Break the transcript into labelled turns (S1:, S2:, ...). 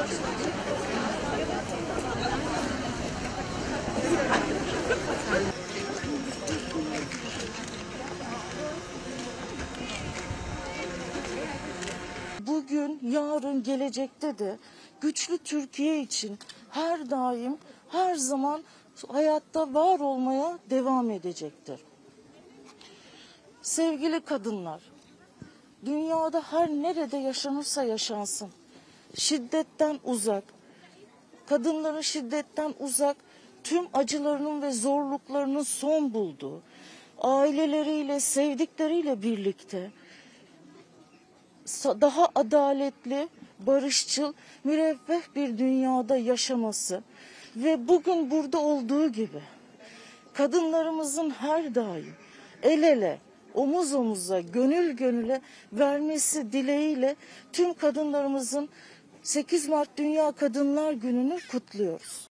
S1: Bugün, yarın, gelecekte de güçlü Türkiye için her daim, her zaman hayatta var olmaya devam edecektir. Sevgili kadınlar, dünyada her nerede yaşanırsa yaşansın, şiddetten uzak, kadınların şiddetten uzak, tüm acılarının ve zorluklarının son bulduğu, aileleriyle, sevdikleriyle birlikte daha adaletli, barışçıl, müreffeh bir dünyada yaşaması ve bugün burada olduğu gibi kadınlarımızın her daim el ele, omuz omuza, gönül gönüle vermesi dileğiyle tüm kadınlarımızın 8 Mart Dünya Kadınlar Günü'nü kutluyoruz.